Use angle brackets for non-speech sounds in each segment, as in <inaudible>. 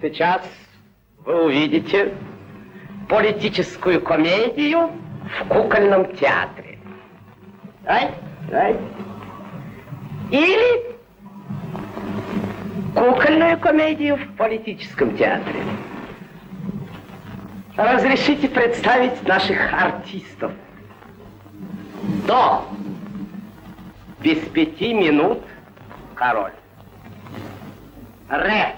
сейчас вы увидите политическую комедию в кукольном театре. Right? Right? Или кукольную комедию в политическом театре. Разрешите представить наших артистов. До без пяти минут король. Ре.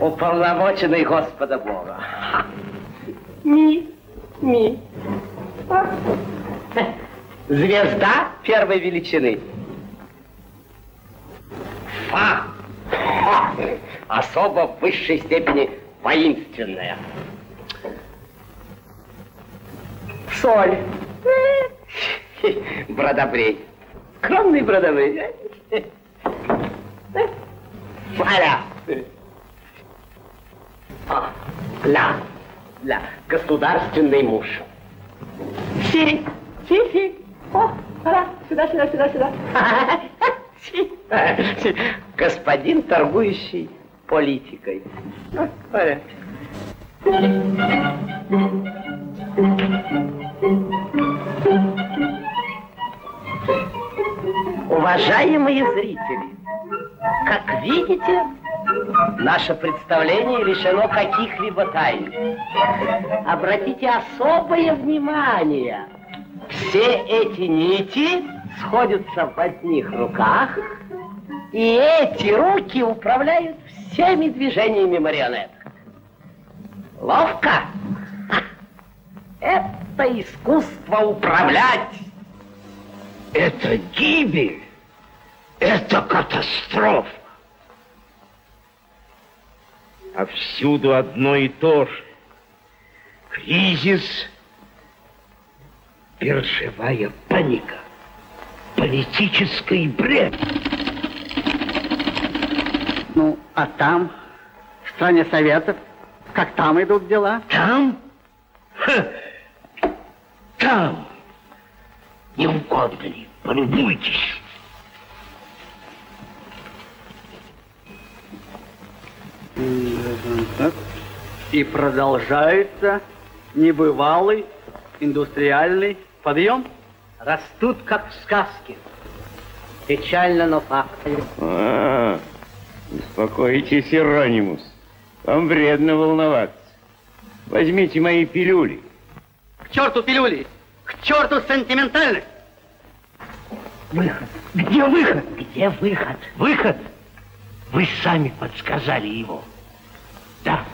Уполномоченный Господа Бога. Ми. Ми. Звезда первой величины. Фа. Ха. Особо в высшей степени воинственная. Соль. Бродобрей. Скромный бродобрей. Валя. А, ля. Ля. Государственный муж. Си. Си, си. О, ара. Сюда, сюда, сюда, сюда. <laughs> Си. Си. Господин, торгующий политикой. А, Валя. Уважаемые зрители, как видите, наше представление лишено каких-либо тайн. Обратите особое внимание. Все эти нити сходятся в одних руках, и эти руки управляют всеми движениями марионеток. Ловко? Это искусство управлять. Это гибель. Это катастрофа. А всюду одно и то же. Кризис, биржевая паника, политический бред. Ну, а там, в стране Советов, как там идут дела? Там? Ха! Там. Не угодно ли? Полюбуйтесь. Так. И продолжается небывалый индустриальный подъем. Растут, как в сказке. Печально, но факт. А, успокойтесь, Иронимус. Вам вредно волноваться. Возьмите мои пилюли. К черту пилюли! К черту сентиментальность! Выход. Где выход? Где выход? Выход? Вы сами подсказали его. Да,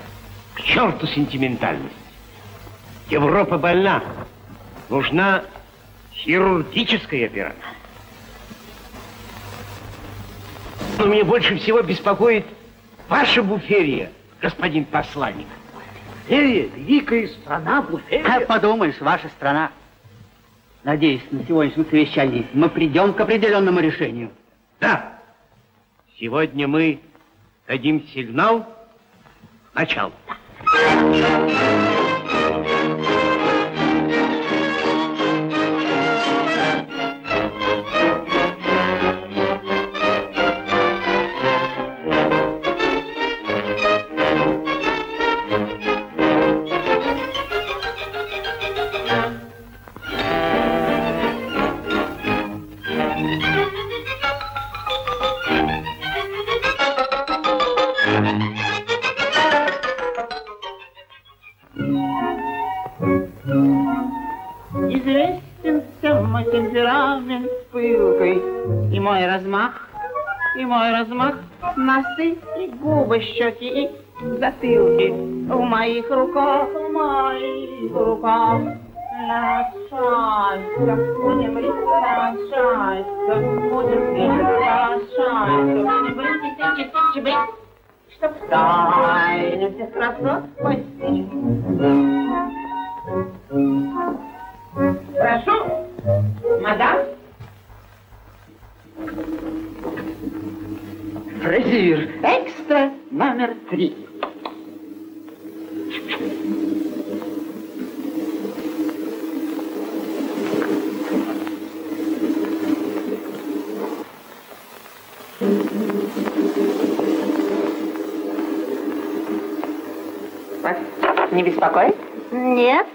к черту сентиментальность. Европа больна. Нужна хирургическая операция. Но мне больше всего беспокоит ваша буферия, господин посланник. Буферия, великая страна, буферия. А, подумаешь, ваша страна. Надеюсь, на сегодняшнем совещании мы придем к определенному решению. Да. Сегодня мы дадим сигнал начал. Носы и губы, щеки и затылки В моих руках, в моих руках. Лошадка, будем брить, лошадка, будем тысячи брить, Чтоб в тайне всех красот постичь. Прошу, мадам. Фразир. Экстра номер три. Вас не беспокоит? Нет.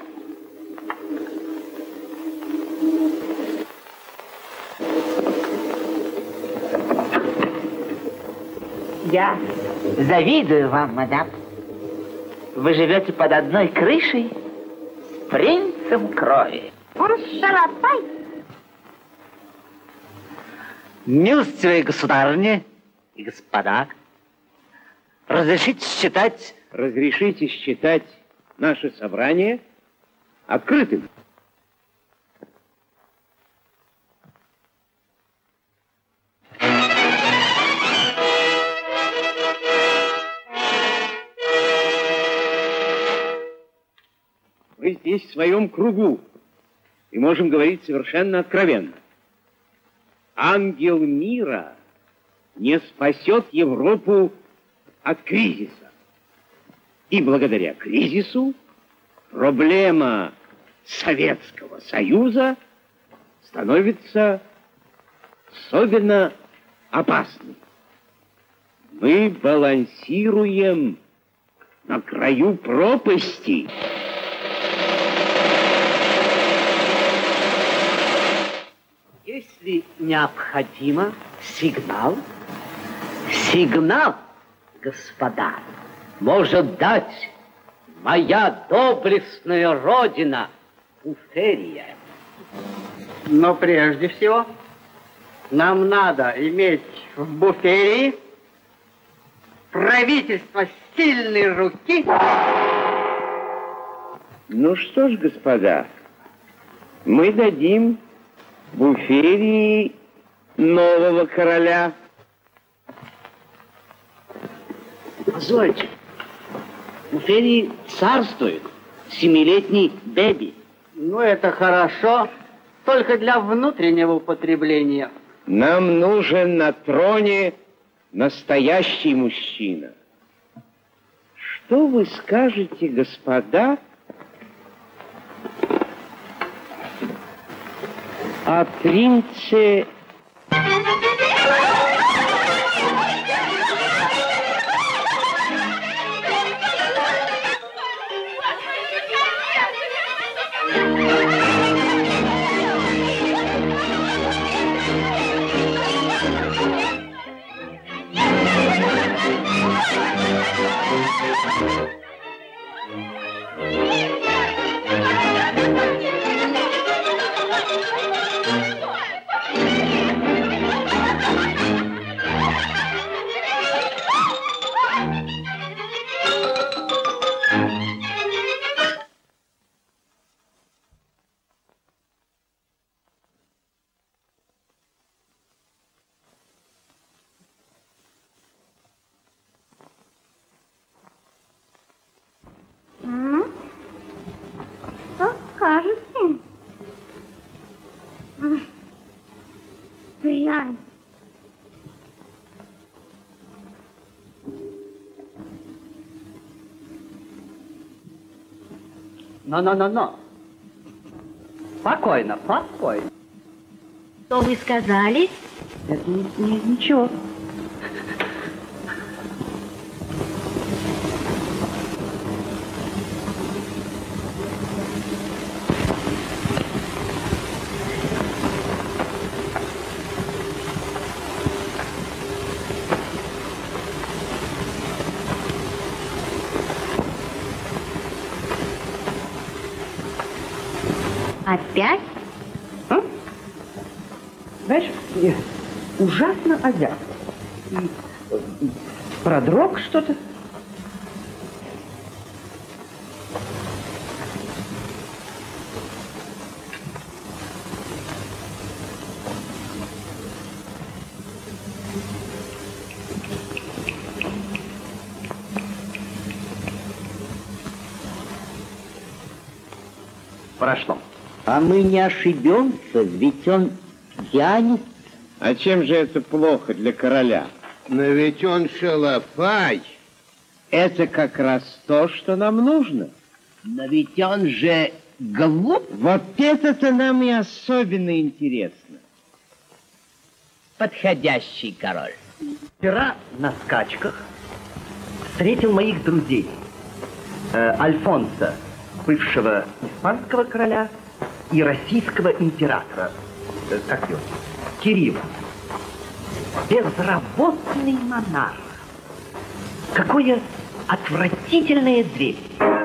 Я завидую вам, мадам. Вы живете под одной крышей с принцем крови. Шалопай. Милостивые государыни и господа, разрешите считать Разрешите считать наше собрание открытым. Здесь в своем кругу и можем говорить совершенно откровенно. Ангел мира не спасет Европу от кризиса. И благодаря кризису проблема Советского Союза становится особенно опасной. Мы балансируем на краю пропасти. Если необходимо, сигнал, сигнал, господа, может дать моя доблестная родина Уферия. Но прежде всего нам надо иметь в буферии правительство сильной руки. Ну что ж, господа, мы дадим буферии нового короля. Позвольте, в Уферии царствует семилетний Бэби. Ну, это хорошо, только для внутреннего употребления. Нам нужен на троне настоящий мужчина. Что вы скажете, господа, о Но-но-но-но. Спокойно, спокойно. Что вы сказали? Это ничего. Опять? Знаешь, я озяб. И, продрог что-то. Прошло. А мы не ошибемся, ведь он пьяница. А чем же это плохо для короля? Но ведь он шалопай. Это как раз то, что нам нужно. Но ведь он же глуп. Вот это-то нам и особенно интересно. Подходящий король. Вчера на скачках встретил моих друзей. Э, Альфонса, бывшего испанского короля, и российского императора. Э, как его? Кирилла. Безработный монарх. Какое отвратительное зрелище.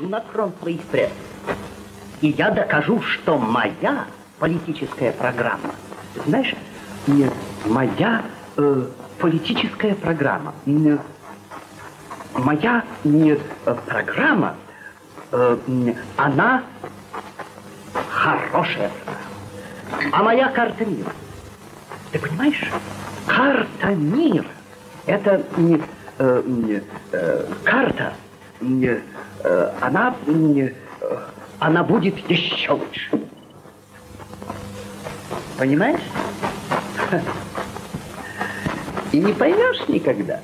Скачу на предков. И я докажу, что моя политическая программа, знаешь, нет, моя э, политическая программа, м, моя нет, э, программа, э, она хорошая. А моя карта мира, ты понимаешь, Карта мира. Это не, э, не, э, карта. Не, она, э, она будет еще лучше. Понимаешь? И не поймешь никогда.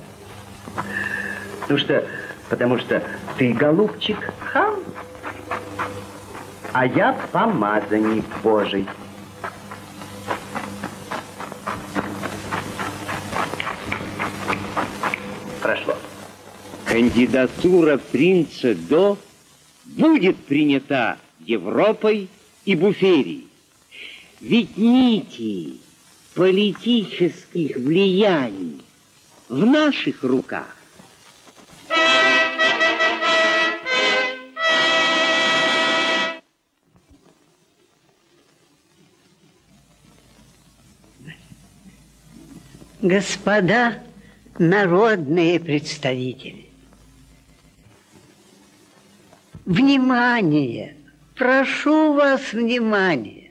Потому что, потому что ты, голубчик, хам, а я помазанник Божий. Прошло. Кандидатура принца До будет принята Европой и Буферией. Ведь нити политических влияний в наших руках. Господа народные представители, внимание, прошу вас внимания.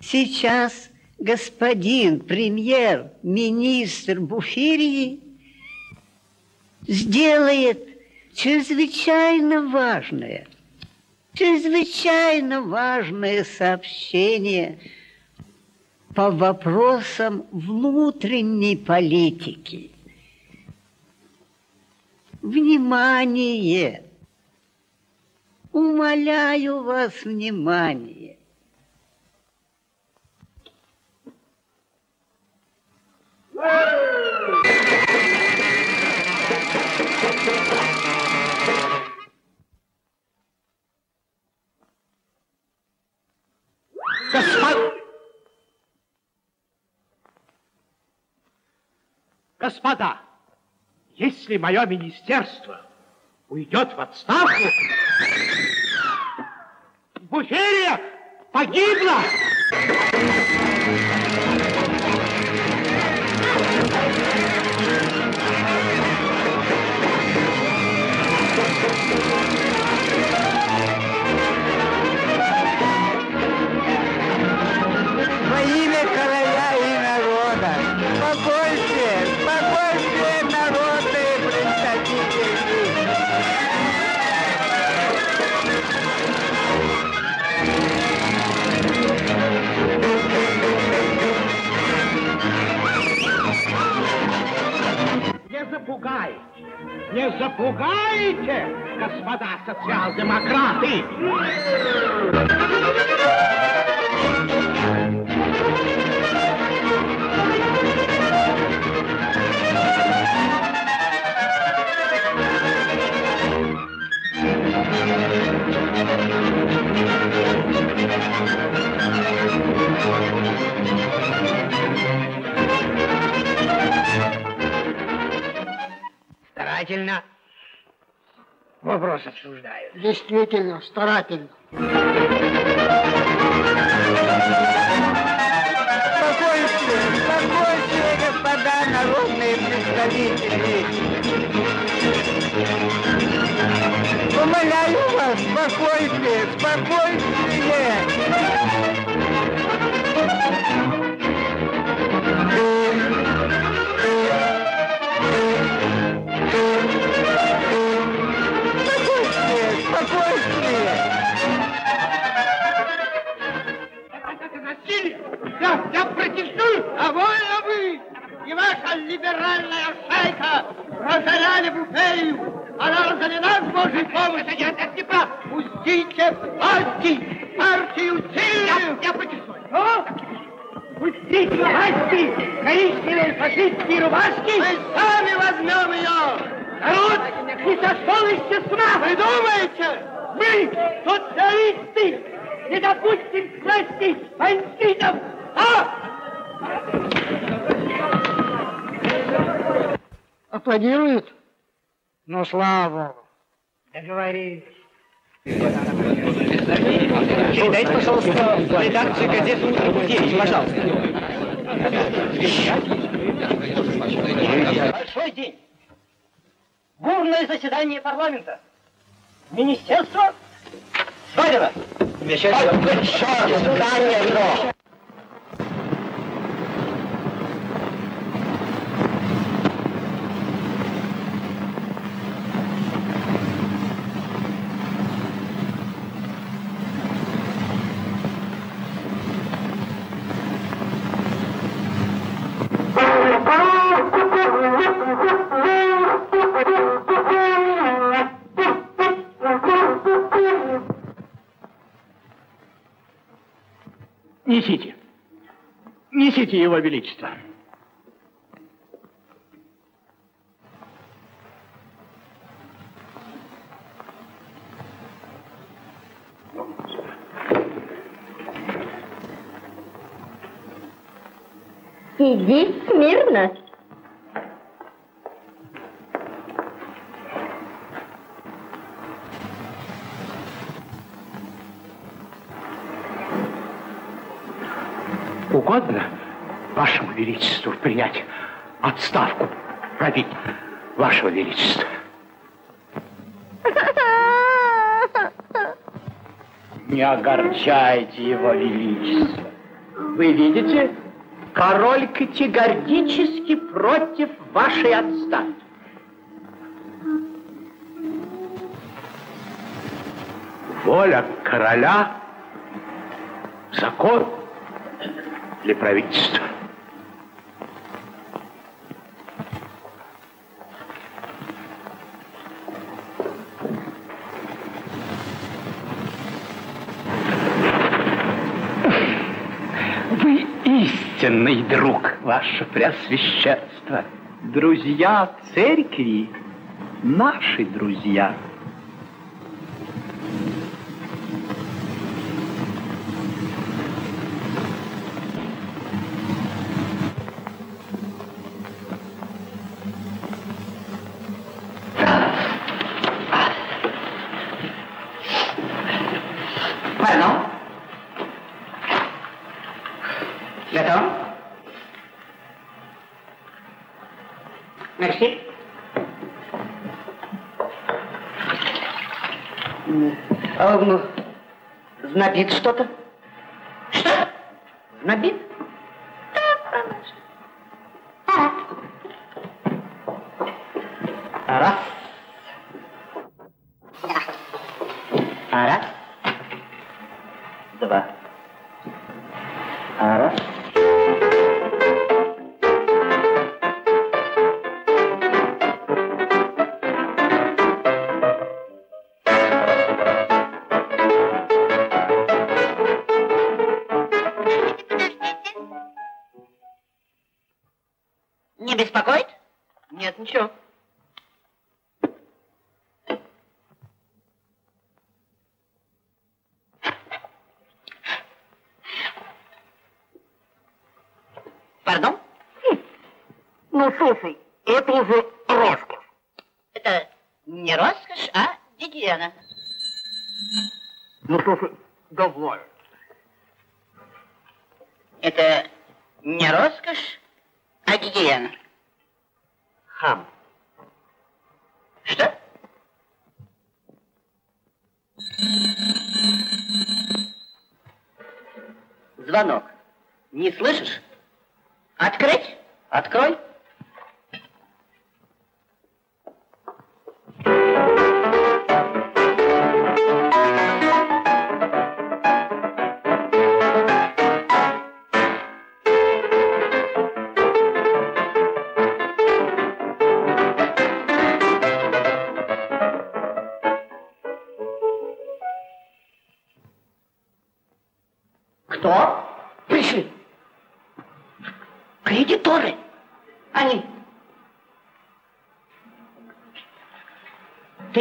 Сейчас господин премьер-министр Буферии сделает чрезвычайно важное, чрезвычайно важное сообщение по вопросам внутренней политики. Внимание! Умоляю вас внимание. Господа! Господа, если мое министерство уйдет в отставку, Буферия погибла! Во запугайте, не запугайте, господа социал-демократы! Вопрос обсуждают. Действительно, старательно. Спокойствие, спокойствие, господа народные представители. Умоляю вас, спокойствие, спокойствие. И ваша либеральная шайка разоряли буферию! Она разорена с Божьей помощью! Нет, это не прав! Пустите власти! Партию сильную! Я, я протестую! Что? Пустите власти! Коричневые фашистские рубашки! Мы сами возьмем ее! Народ не сошел с ума! Вы думаете? Мы, социалисты, не допустим к власти бандитов! А? Аплодируют? Ну, слава богу. Договорились. Передайте, пожалуйста, в редакцию газеты «Утро Буферии», пожалуйста. Большой день. Бурное заседание парламента. Министерство свадено. Замечательно. Заседание, но. Несите его величество. Сиди смирно. Угодно вашему величеству принять отставку править вашего величества. Не огорчайте его величество. Вы видите, король категорически против вашей отставки. Воля короля – закон для правительства. Вы истинный друг, ваше преосвященство. Друзья церкви, наши друзья. Знобит что-то? Звонок. Не слышишь? Открыть? Открой.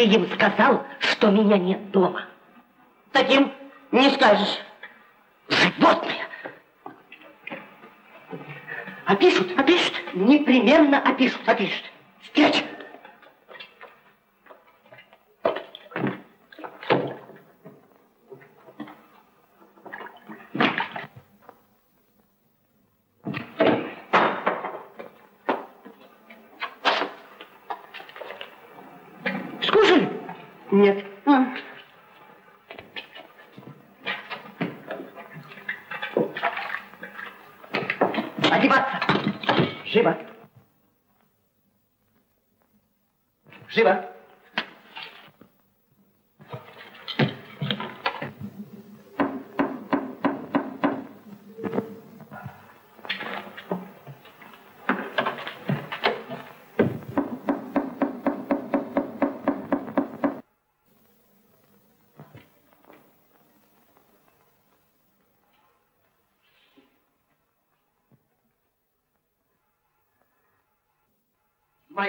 Им сказал, что меня нет дома. Таким не скажешь. Животные. Опишут, опишут. Непременно опишут, опишут.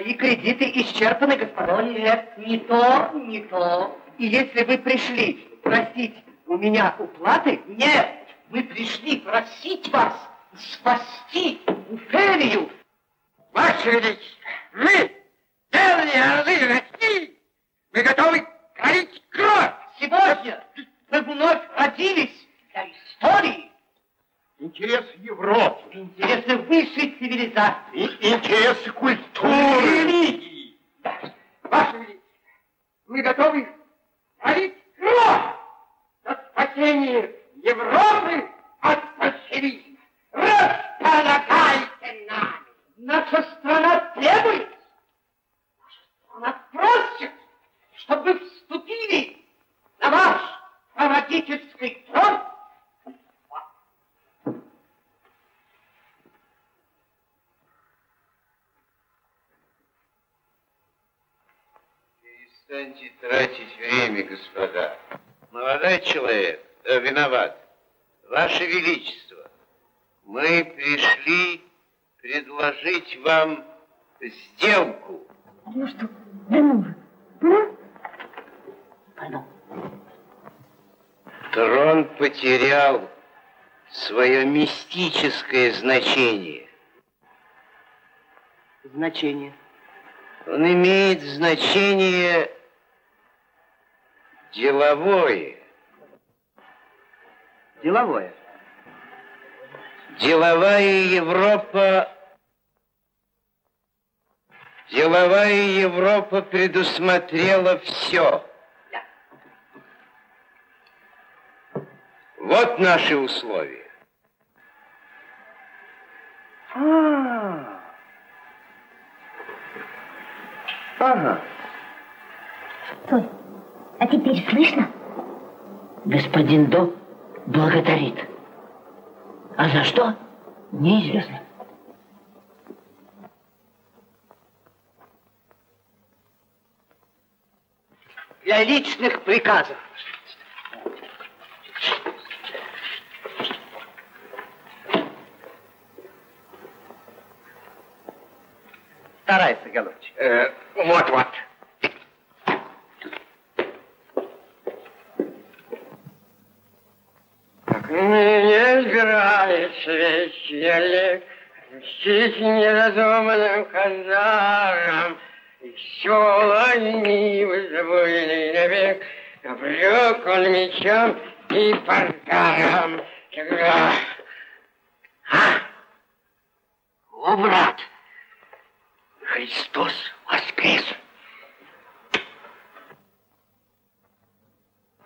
Мои кредиты исчерпаны, господа. Нет, не то, не то. И если вы пришли просить у меня уплаты, Нет, мы пришли просить вас спасти Уферию. Ваше Величество, мы, белые орлы России, мы готовы пролить кровь. Сегодня мы вновь родились для истории, Интерес Европы, интересы высшей цивилизации. и интересы культуры, религии. Ваше Величество, мы готовы пролить кровь за спасение Европы от большевизма. Располагайте нами. Наша страна требует, наша страна просит, чтобы вы вступили на ваш родительский трон. Перестаньте тратить время, господа. Молодой человек, э, виноват. Ваше Величество, мы пришли предложить вам сделку. Ну что, вернул же? Ну? Трон потерял свое мистическое значение. значение. Он имеет значение деловое. Деловое. Деловая Европа... Деловая Европа предусмотрела все. Вот наши условия. А. Ага. Стой, а теперь слышно? Господин До благодарит. А за что? Неизвестно. Для личных приказов. Старайся, голубчик. Э, Вот-вот. Не играет священник, мстить неразумным хазарам, и все ленивый забойный навек, обрек он мечом и паргаром. Когда... А? О, брат! Христос воскрес!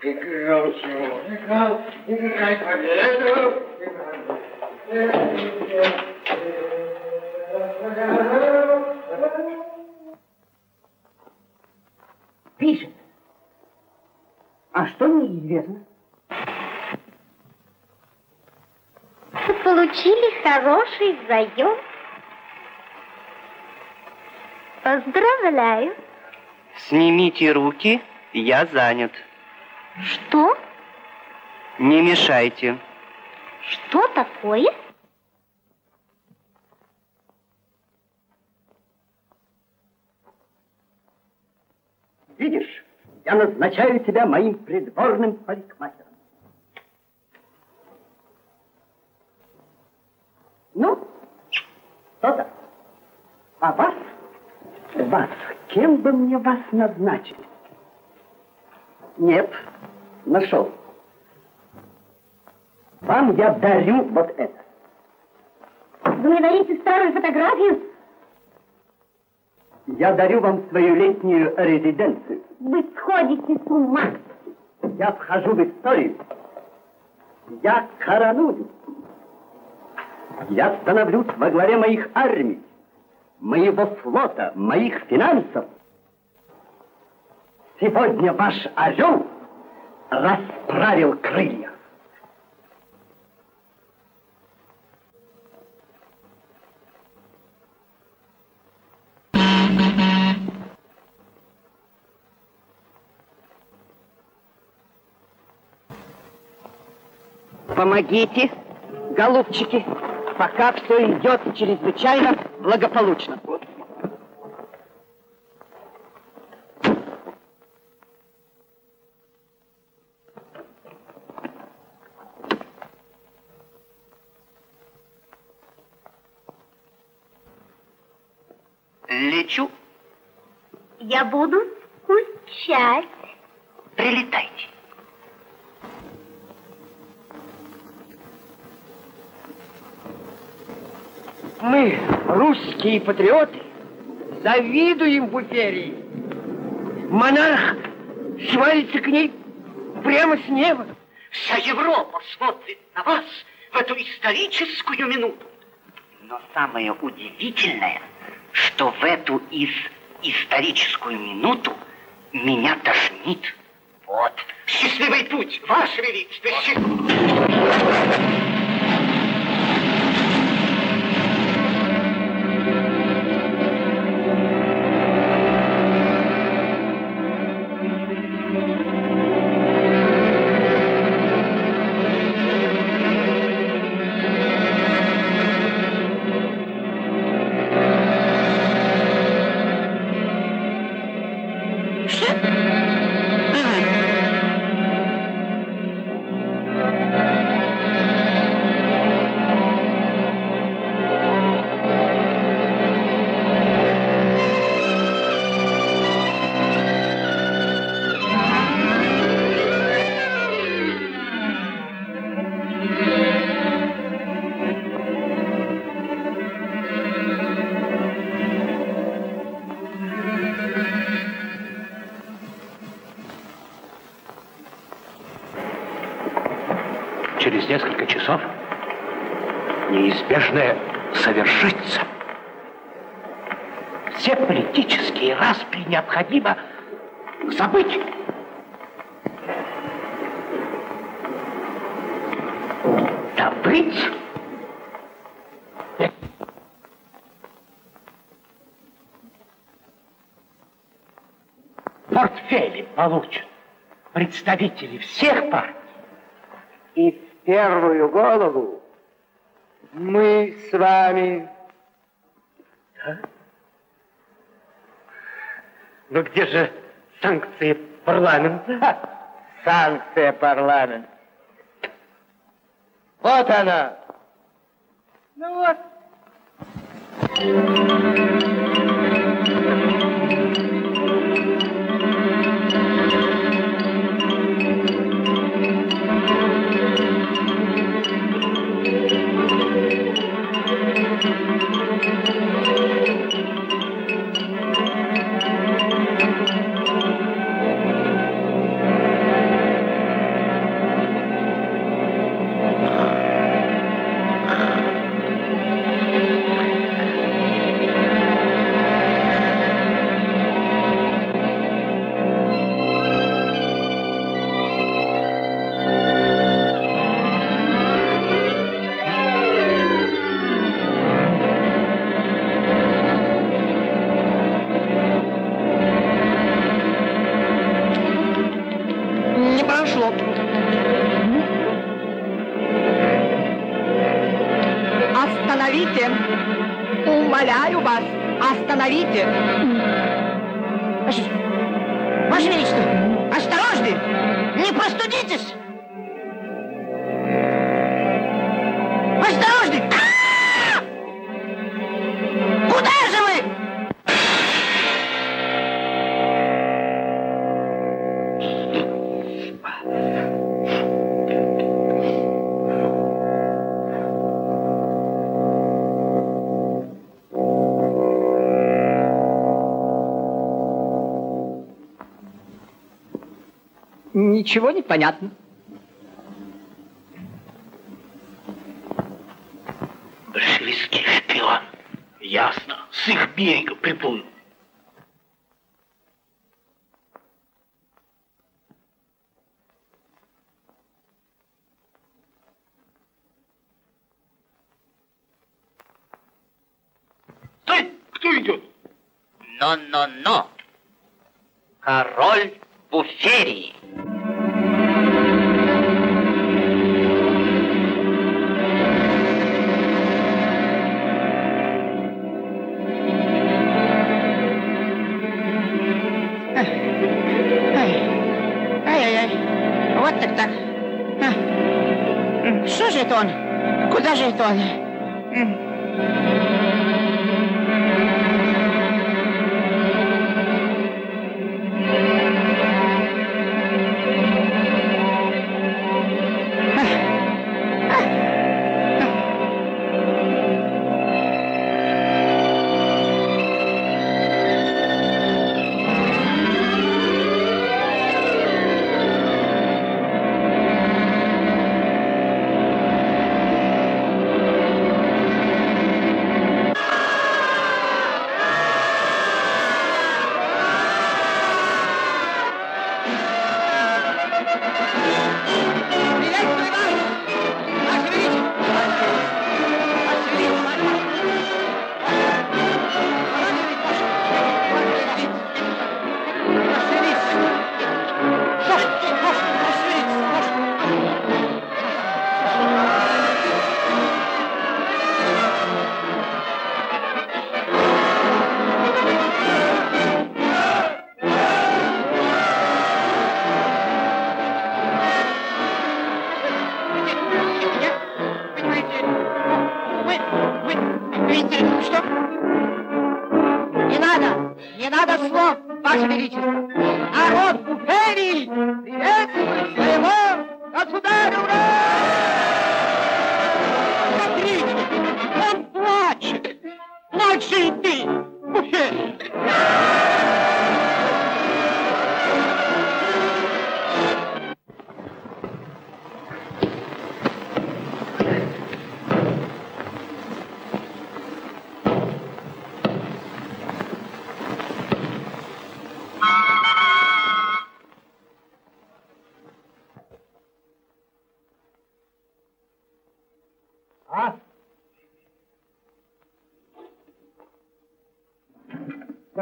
Играл чего? Играл, играй победу! Пишет. А что неизвестно? Вы получили хороший заем. Поздравляю. Снимите руки, я занят. Что? Не мешайте. Что такое? Видишь, я назначаю тебя моим придворным парикмахером. Ну, что-то. А вас, вас, кем бы мне вас назначить? Нет, нашел. Вам я дарю вот это. Вы мне дарите старую фотографию? Я дарю вам свою летнюю резиденцию. Вы сходите с ума. Я вхожу в историю. Я короную. Я становлюсь во главе моих армий, моего флота, моих финансов. Сегодня ваш орел расправил крылья. Помогите, голубчики, пока все идет чрезвычайно благополучно. Лечу. Я буду скучать. Русские патриоты, завидуем Буферии. Монарх свалится к ней прямо с неба. Вся Европа смотрит на вас в эту историческую минуту. Но самое удивительное, что в эту из историческую минуту меня тошнит. Вот. Счастливый путь, Ваше Величество. счастливый. Получат представители всех партий. И в первую голову мы с вами... Но где же санкции парламента? Санкция парламента. Вот она. Ну вот. Ничего не понятно. Большевистский шпион. Ясно. С их берега приплыл. Стой! Кто идет? Но-но-но.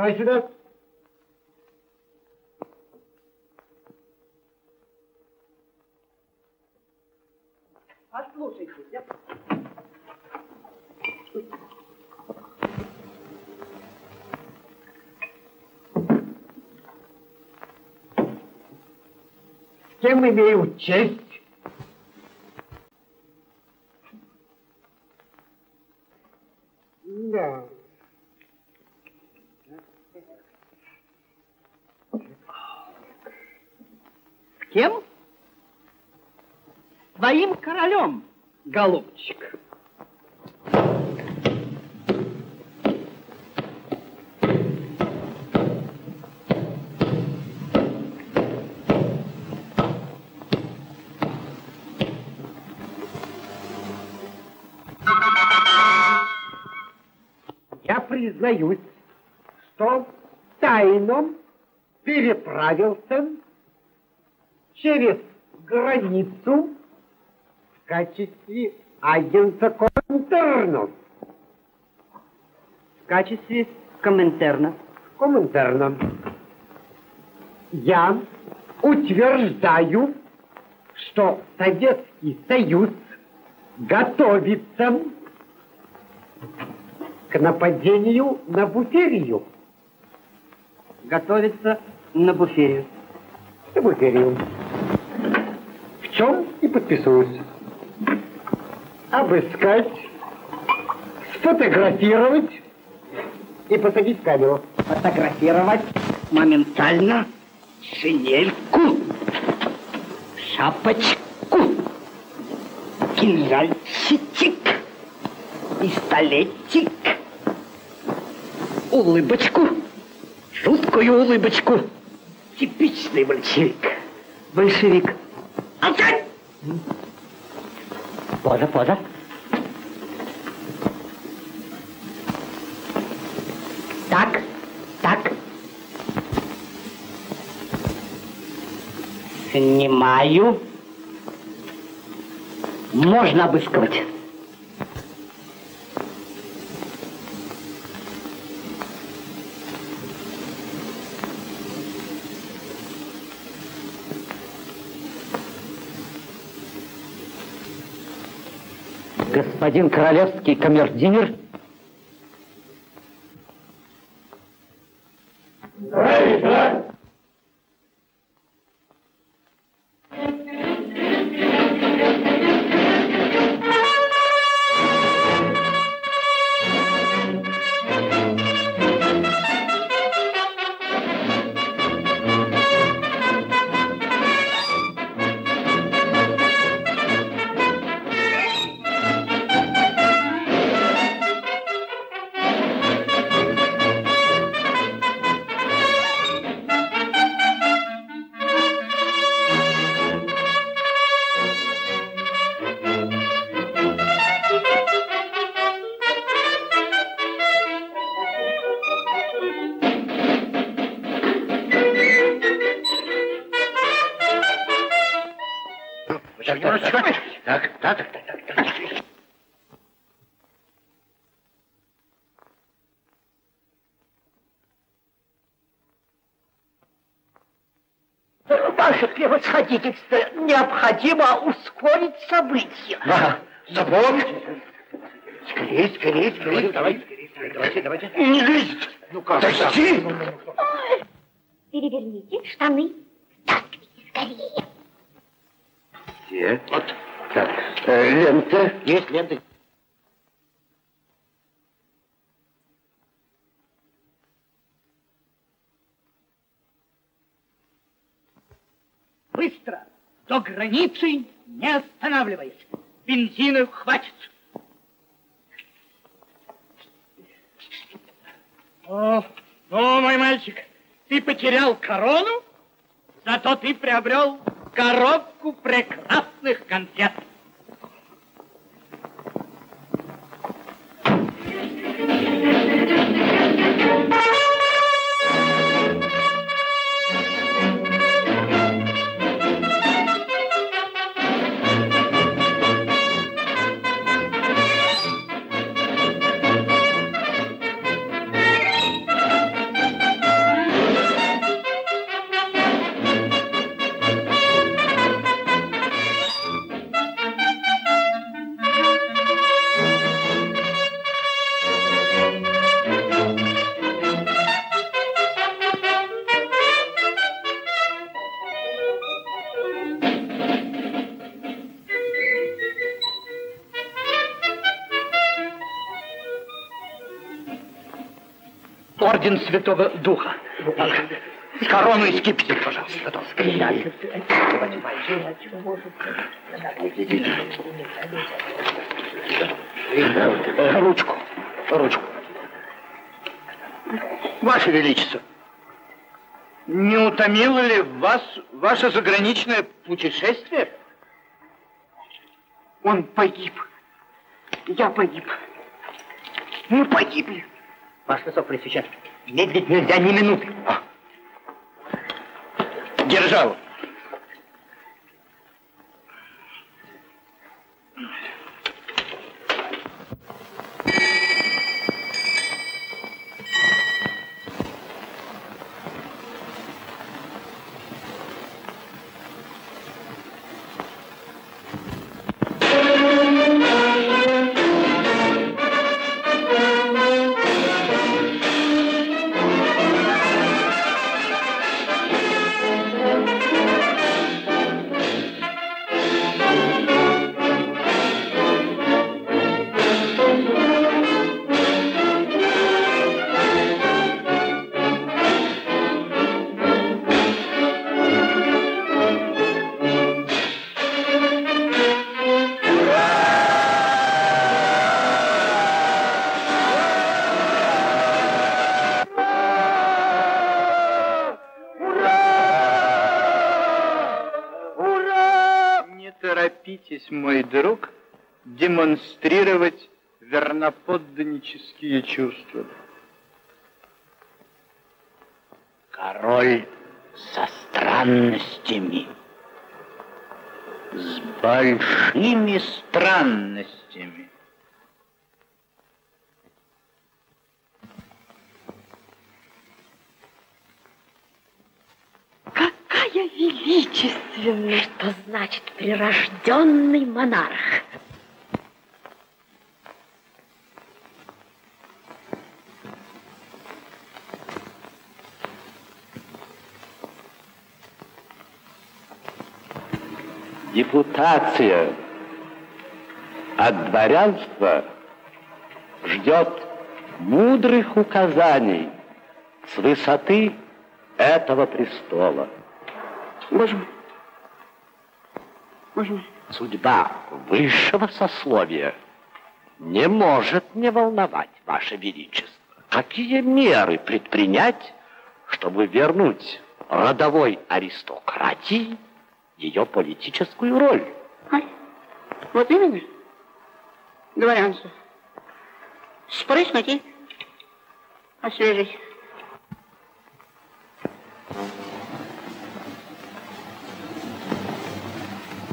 Давай сюда. Послушайте, С кем имею честь? Да. С кем? Твоим королем, голубчик. Я признаюсь, что тайно переправился через границу в качестве агента Коминтерна. В качестве Коминтерна. Коминтерна. Я утверждаю, что Советский Союз готовится к нападению на Буферию. Готовится на буферию. На Буферию. В чем и подписываюсь. Обыскать, сфотографировать и посадить в камеру. Фотографировать моментально шинельку, шапочку, кинжальчик, пистолетик, улыбочку, жуткую улыбочку. Типичный большевик. Большевик. Молчать! Поза, поза. Так, так. Снимаю. Можно обыскивать. Господин королевский камердинер. Превосходительство, необходимо ускорить события. Да, сапог. Скорее, скорее, скорее. Давай, давайте, давайте. Не лезть. Ну как? Тащи. Переверните штаны. Стаскивайте скорее. Где? Вот. Так, э, лента. Есть лента. Быстро, до границы, не останавливаясь. Бензина хватит. О, о, мой мальчик, ты потерял корону, зато ты приобрел коробку прекрасных конфет. Орден Святого Духа. Корону и скипетр, пожалуйста. Ручку. Ручку. Ваше Величество, не утомило ли вас ваше заграничное путешествие? Он погиб. Я погиб. Мы погибли. Ваше Высокопресвященство, медлить нельзя ни минуты. А. Держал. Верноподданнические чувства. Король со странностями, с большими странностями. Какая величественная, что значит прирожденный монарх. Депутация от дворянства ждет мудрых указаний с высоты этого престола. Боже мой. Боже мой. Судьба высшего сословия не может не волновать, Ваше Величество. Какие меры предпринять, чтобы вернуть родовой аристократии ее политическую роль? А? Вот именно. Дворянство. Спрыснуть и освежить.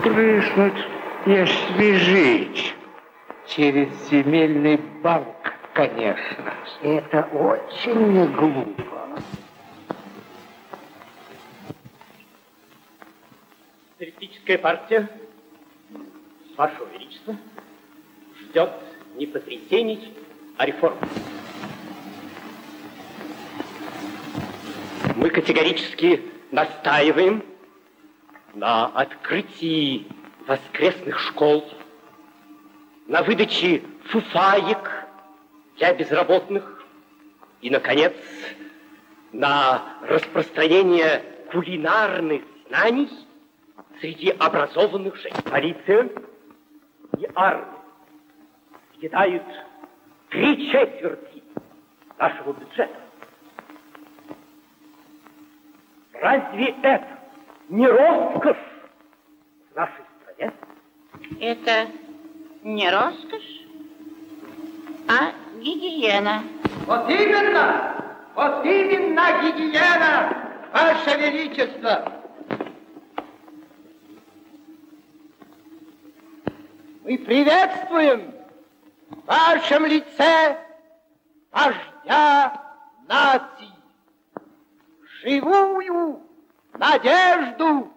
Прыснуть и освежить. Через земельный банк, конечно. Это очень глупо. Социалистическая партия, Вашего Величества, ждет не потрясений, а реформ. Мы категорически настаиваем на открытии воскресных школ, на выдаче фуфаек для безработных и, наконец, на распространение кулинарных знаний среди образованных женщин. Полиция и армия съедают три четверти нашего бюджета. Разве это не роскошь в нашей стране? Это не роскошь, а гигиена. Вот именно, вот именно гигиена, Ваше Величество. Мы приветствуем в вашем лице вождя нации, живую надежду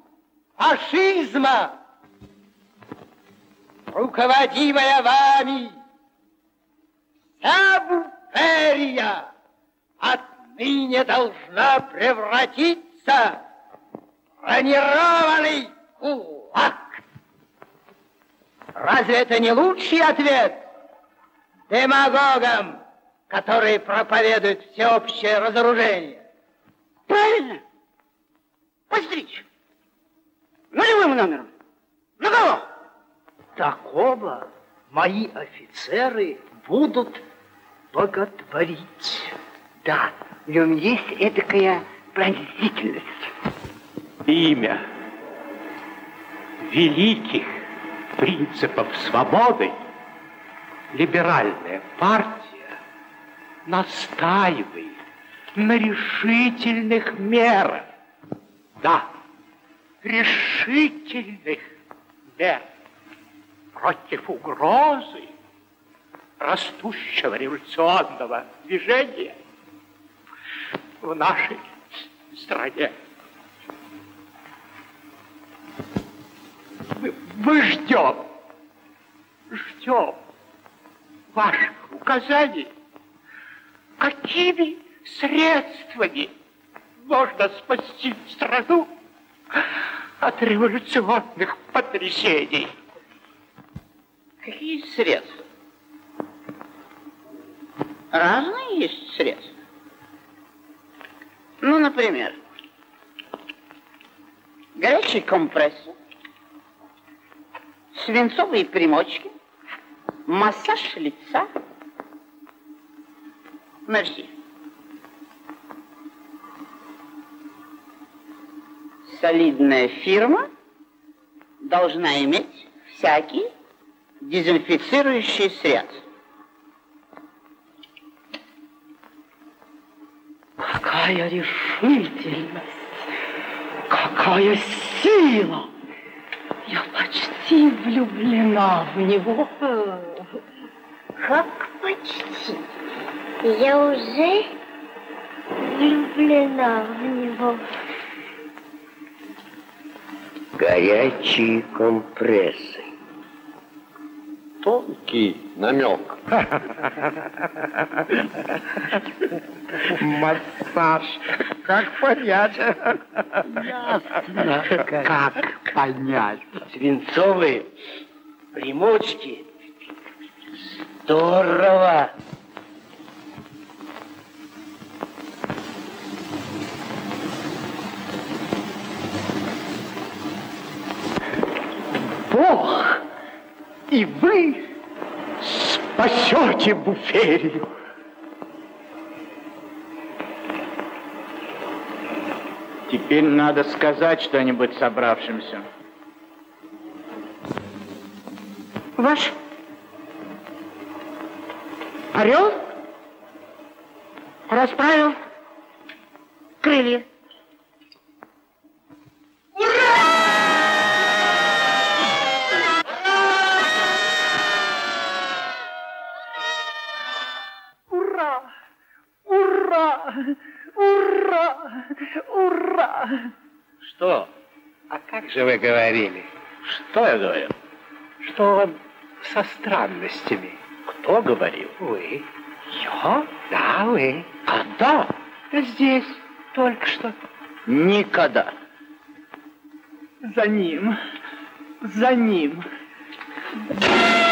фашизма, руководимая вами вся буферия отныне должна превратиться в бронированный кулак. Разве это не лучший ответ демагогам, которые проповедуют всеобщее разоружение? Правильно. Постричь. Нулевым номером. На кого? Такого мои офицеры будут боготворить. Да, в нем есть этакая пронзительность. Имя великих принципов свободы либеральная партия настаивает на решительных мерах. Да, решительных мер против угрозы растущего революционного движения в нашей стране. Мы, мы ждем, ждем ваших указаний, какими средствами можно спасти страну от революционных потрясений. Какие средства? Разные есть средства. Ну, например, горячие компрессы, свинцовые примочки, массаж лица. Мерси. Солидная фирма должна иметь всякие дезинфицирующие средства. Какая решительность! Какая сила! Я почти влюблена в него. Как почти? Я уже влюблена в него. Горячие компрессы. Тонкий намек. Массаж. Как понять? Ясно. Как понять? Свинцовые примочки. Здорово. Бог и вы спасете буферию. Теперь надо сказать что-нибудь собравшимся. Ваш орел расправил крылья. Же вы говорили? Что я говорил? Что он со странностями. Кто говорил? Вы. Я? Да, вы. Когда? Здесь, только что. Никогда. За ним, за ним. завивка,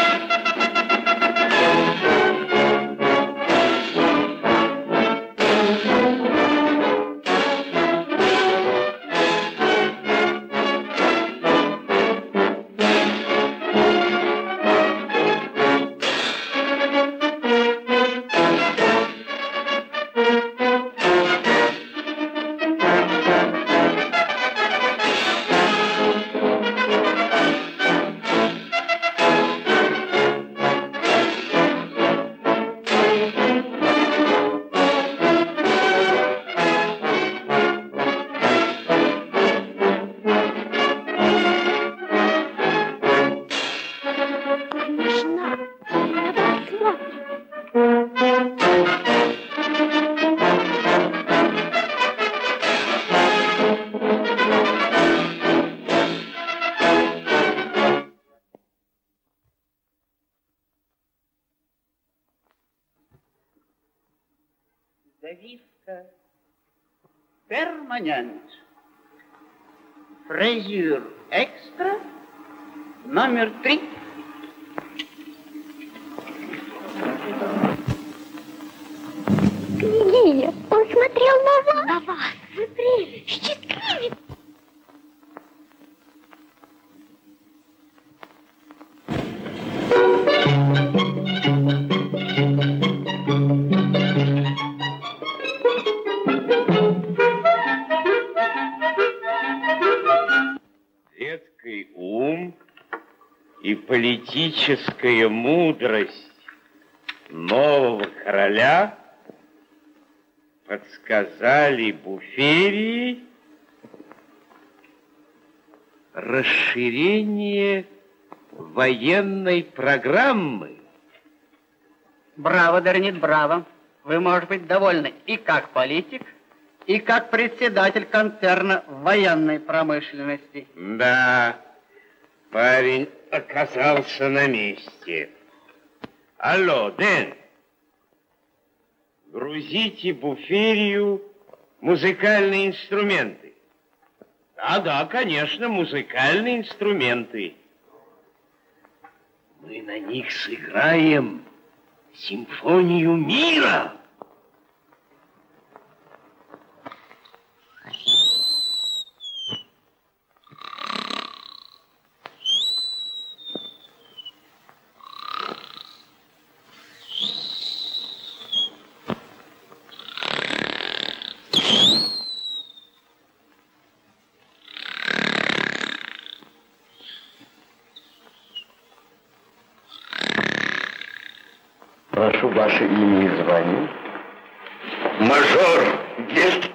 перманент, фрезюр экстра, номер три. Княгиня, он смотрел на вас. На вас. Вы прелесть, счастливец. И политическая мудрость нового короля подсказали Буферии расширение военной программы. Браво, Дернит, браво. Вы можете быть довольны и как политик, и как председатель концерна военной промышленности. Да, парень оказался на месте. Алло, Дэн, грузите буферию музыкальные инструменты. Да, да, конечно, музыкальные инструменты. Мы на них сыграем симфонию мира. Прошу ваше имя и звание. Мажор есть?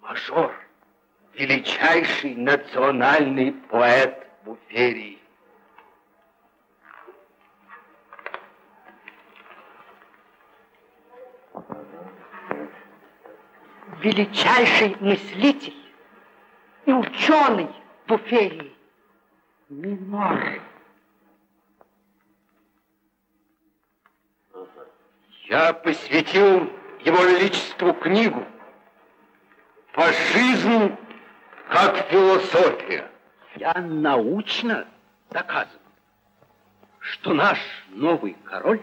Мажор, величайший национальный поэт Буферии. величайший мыслитель и ученый Буферии. Минор. Я посвятил его величеству книгу «Фашизм как философия». Я научно доказываю, что наш новый король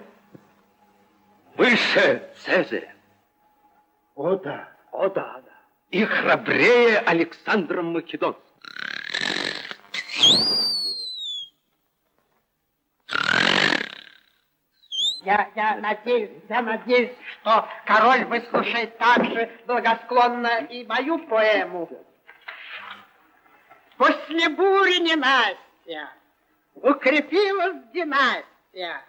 выше Цезаря. О да. О да, да. И храбрее Александра Македонского. Я, я надеюсь, я надеюсь, что король выслушает также благосклонно и мою поэму. После бури ненастья укрепилась династия,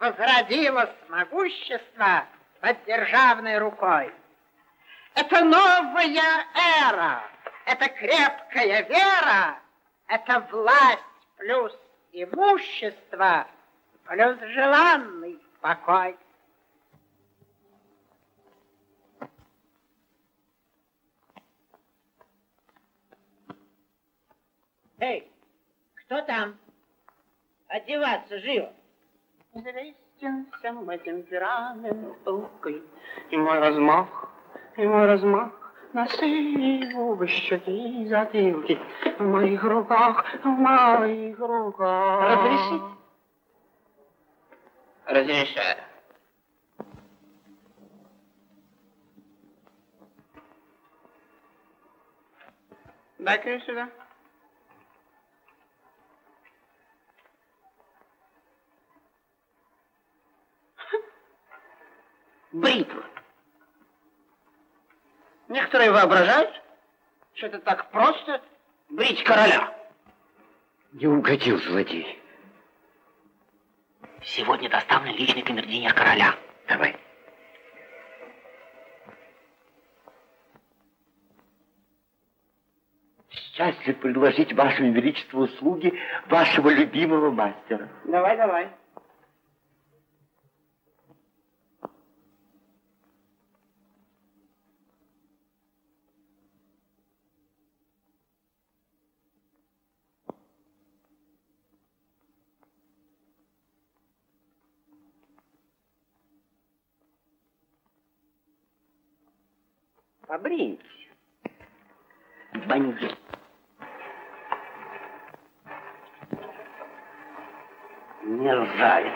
возродилось могущество под державной рукой. Это новая эра, это крепкая вера, это власть плюс имущество, плюс желанный покой. Эй, кто там? Одеваться живо. Известен всем мой темперамент пылкой, и мой размах, и мой размах, носы губы, щеки и затылки в моих руках, в моих руках. Разрешите? Разрешаю. Дай-ка сюда. Бритва. Некоторые воображают, что это так просто брить короля. Не угодил злодей. Сегодня доставлен личный камердинер короля. Давай. Счастлив предложить вашему величеству услуги вашего любимого мастера. Давай, давай. Побриньте. Бандит. Мерзавец.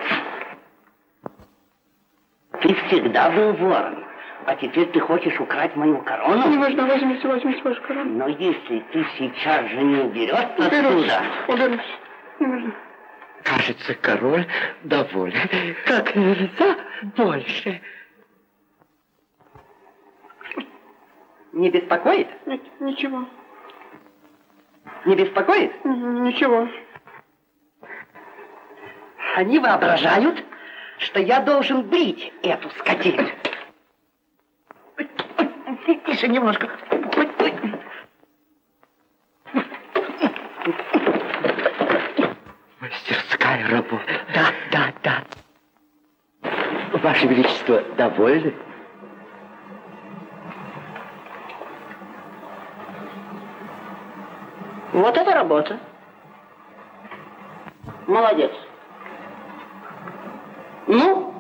Ты всегда был вором, а теперь ты хочешь украть мою корону? Не важно, возьмите, возьмите вашу корону. Но если ты сейчас же не уберешься Уберусь, отсюда... уберусь. Не важно. Кажется, король доволен. Как нельзя больше. Не беспокоит? Нет, ничего. Не беспокоит? Ничего. Они воображают, что я должен брить эту скотину. Тише немножко. Мастерская работа. Да, да, да. Ваше Величество, довольны? Вот это работа. Молодец. Ну,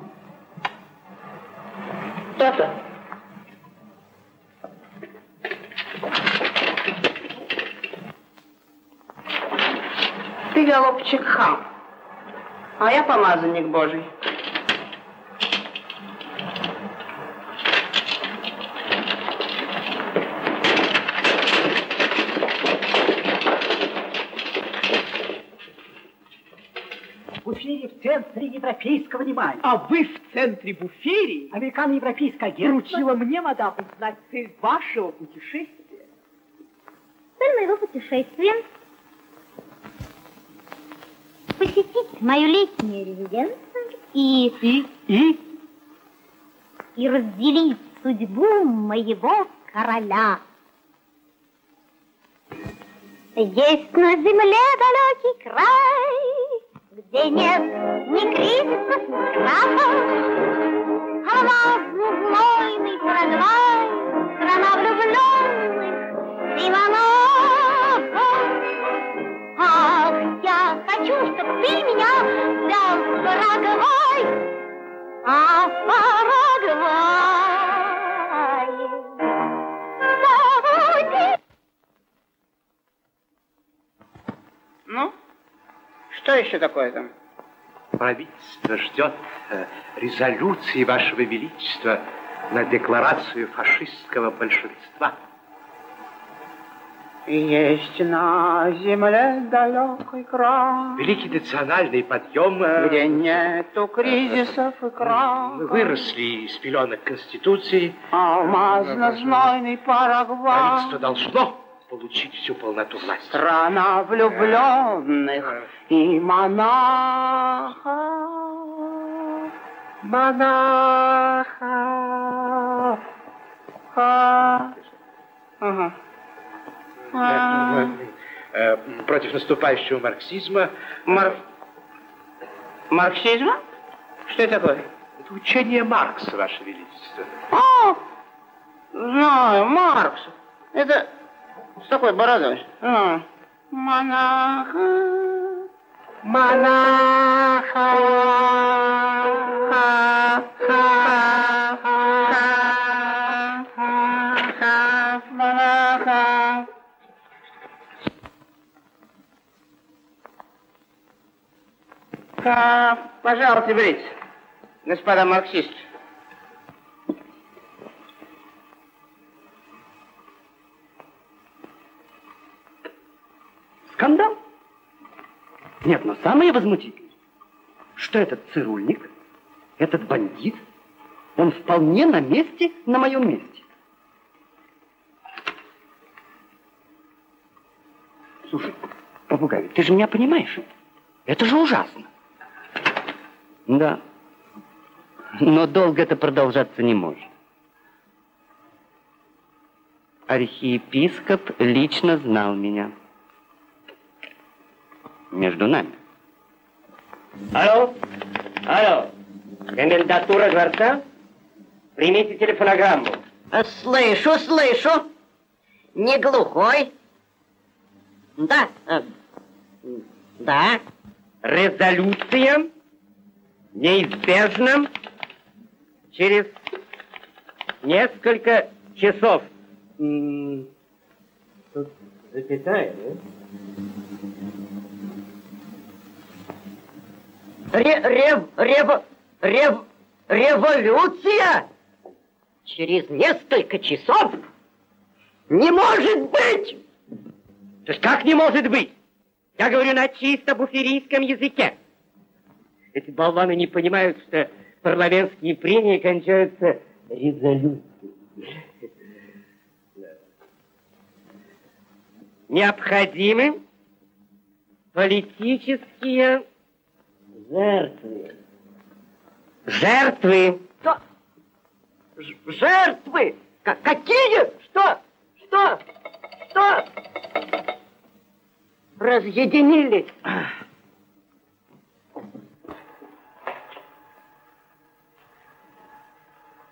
то-то. Ты, голубчик, хам, а я помазанник Божий. Буферии в центре европейского внимания. А вы в центре буферии? Американо-европейская агентство поручила мне, мадам, узнать цель вашего путешествия. Цель моего путешествия посетить мою летнюю резиденцию и... И? И? И разделить судьбу моего короля. Есть на земле далекий край, где нет ни кризисов, ни крахов. Алмазный знойный Парагвай, страна влюбленных Симонов. Ах, я хочу, чтоб ты меня взял в Парагвай, а забуди Ну, что еще такое там? Правительство ждет э, резолюции Вашего Величества на декларацию фашистского большинства. Есть на земле далекий край, Великий национальный подъем... э, где нету кризисов и Мы крахов. выросли из пеленок Конституции. Алмазно-знойный Парагвай, Правительство должно получить всю полноту власти. страна влюбленных и монахов. Монахов. Ха. Ага. А. Э, Против наступающего марксизма... Мар... Марксизма? Что это такое? Это учение Маркса, Ваше Величество. А, знаю, Маркс. Это с такой бородой. А, Монаха. Монаха. Ха, ха, ха, ха, ха, Монаха. Ха, Пожалуйста, берите, господа марксисты. Скандал? Нет, но самое возмутительное, что этот цирульник, этот бандит, он вполне на месте, на моем месте. Слушай, попугай, ты же меня понимаешь? Это же ужасно. Да. Но долго это продолжаться не может. Архиепископ лично знал меня. Между нами. Алло, алло, комендатура дворца, примите телефонограмму. Слышу, слышу. Не глухой. Да, э, да. Резолюция неизбежна через несколько часов. Тут запятая, да? Ре, рев, рев, рев, революция через несколько часов не может быть! То есть как не может быть? Я говорю на чисто буферийском языке. Эти болваны не понимают, что парламентские прения кончаются резолюцией. Необходимы политические жертвы. Жертвы. Что? Ж- Жертвы? К- какие? Что? Что? Что? Разъединились.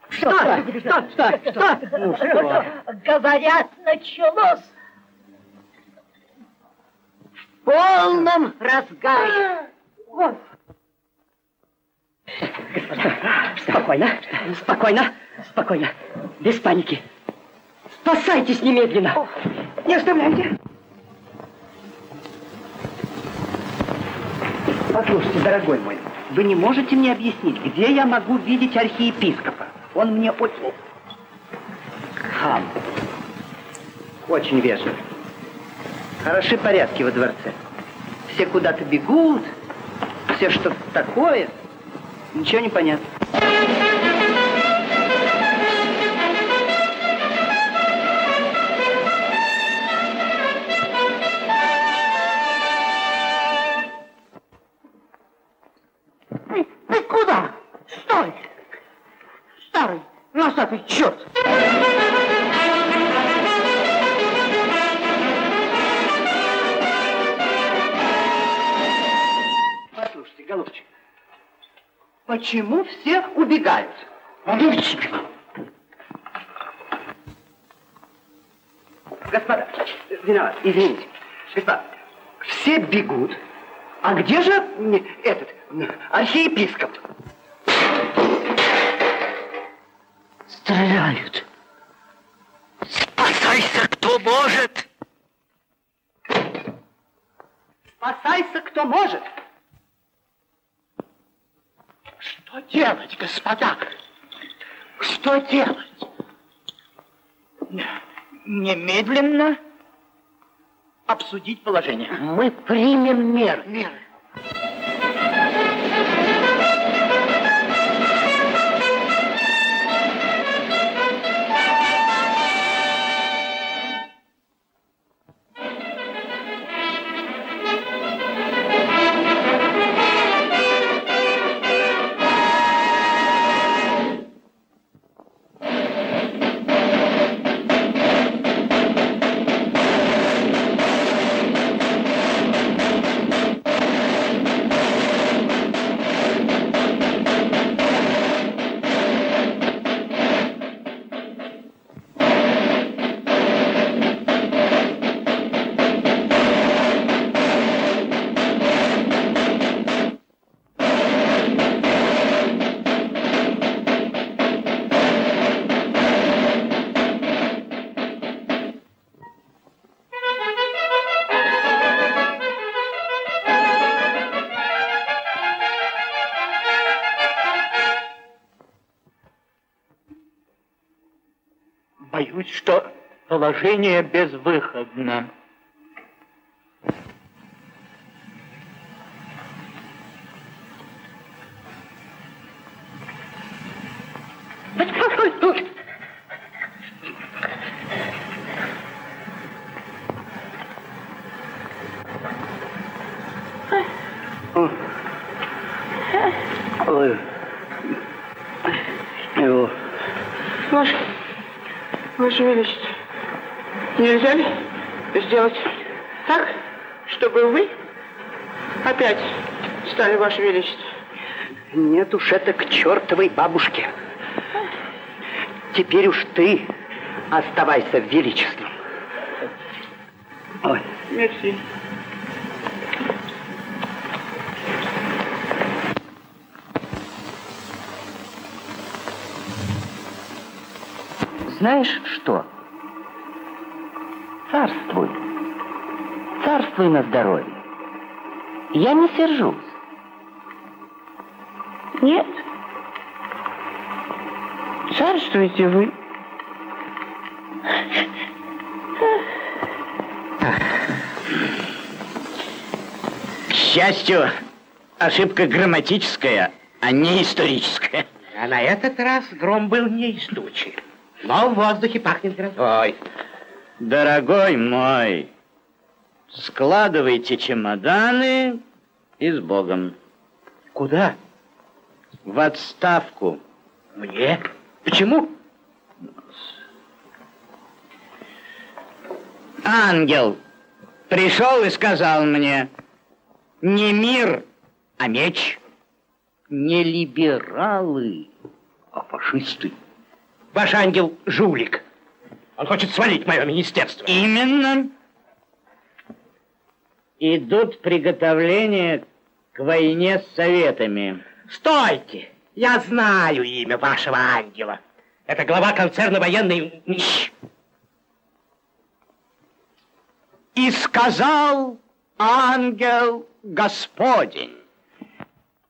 Что? Что? Что? Что? Ну, что? Говорят, началось. В полном разгаре. Спокойно, спокойно, спокойно. Без паники. Спасайтесь немедленно. Не оставляйте. Послушайте, дорогой мой, вы не можете мне объяснить, где я могу видеть архиепископа? Он мне очень... Хам. Очень вежлив. Хороши порядки во дворце. Все куда-то бегут, все что-то такое. Ничего не понятно. Ты, куда? Стой! Старый, носатый черт! Почему все убегают? Ну, Господа, виноват, извините. Господа, все бегут. А где же этот архиепископ? Стреляют. Спасайся, кто может. Спасайся, кто может. Что делать, господа? Что делать? Немедленно обсудить положение. Мы примем меры. Меры. Положение безвыходно. Ой. Его. Ваше, Ваше Величество, нельзя ли сделать так, чтобы вы опять стали Ваше Величество? Нет уж, это к чертовой бабушке. Теперь уж ты оставайся величеством. Ой. Мерси. Знаешь что? Царствуй. Царствуй на здоровье. Я не сержусь. Нет. Царствуйте вы. К счастью, ошибка грамматическая, а не историческая. А на этот раз гром был не из тучи, но в воздухе пахнет грозой. Ой, дорогой мой, складывайте чемоданы и с Богом. Куда? В отставку. Мне? Почему? Ангел пришел и сказал мне, не мир, а меч. Не либералы, а фашисты. Ваш ангел жулик. Он хочет свалить мое министерство. Именно. Идут приготовления к войне с советами. Стойте! Я знаю имя вашего ангела. Это глава концерна военной... И сказал ангел Господень.